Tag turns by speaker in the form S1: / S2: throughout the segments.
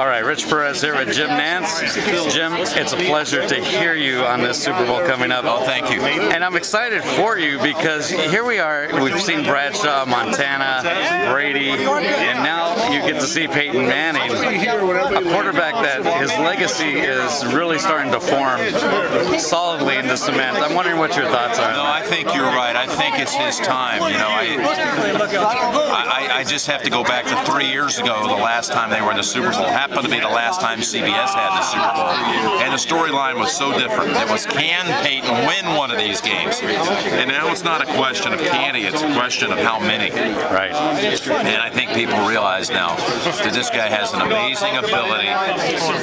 S1: All right, Rich Perez here with Jim Nantz. Jim, it's a pleasure to hear you on this Super Bowl coming up.
S2: Oh, thank you.
S1: And I'm excited for you because here we are. We've seen Bradshaw, Montana, Brady, and now you get to see Peyton Manning, a quarterback that his legacy is really starting to form solidly into cement. I'm wondering what your thoughts are.
S2: No, I think you're right. I think it's his time. You know, I, I, I just have to go back to three years ago, the last time they were in the Super Bowl. Happened to be the last time CBS had the Super Bowl. And the storyline was so different. It was can Peyton win one of these games? And now it's not a question of can he, it's a question of how many.
S1: Right.
S2: And I think people realize now that this guy has an amazing ability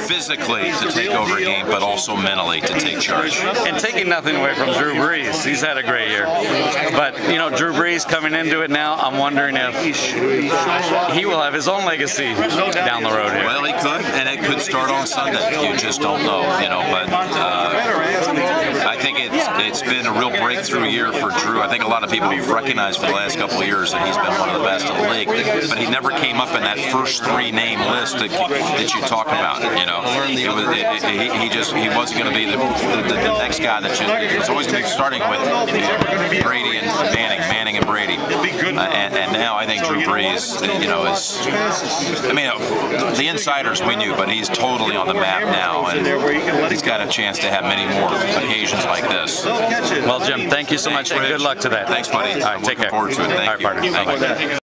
S2: physically to take over a game, but also mentally to take charge.
S1: And taking nothing away from Drew Brees, he's had a great year. But, you know, Drew Brees coming into it now, I'm wondering if he will have his own legacy down the road here.
S2: Well, he could, and it could start on Sunday. You just don't know, you know. But uh, think it's it's been a real breakthrough year for Drew. I think a lot of people have recognized for the last couple of years that he's been one of the best in the league. But he never came up in that first three name list that, that you talk about. You know, it was, it, it, he, he just he wasn't going to be the, the, the, next guy that you. Was always going to be starting with Brady and Manning, Manning and Brady, uh, and, and now I think Drew Brees, you know, is. I mean, the insiders we knew, but he's totally on the map now, and he's got a chance to have many more occasions like this.
S1: Well, Jim, thank you so much, and good luck to that.
S2: Thanks, buddy.
S1: All right, take care.
S2: forward to it. Thank
S1: All right, partner.
S2: Thank you.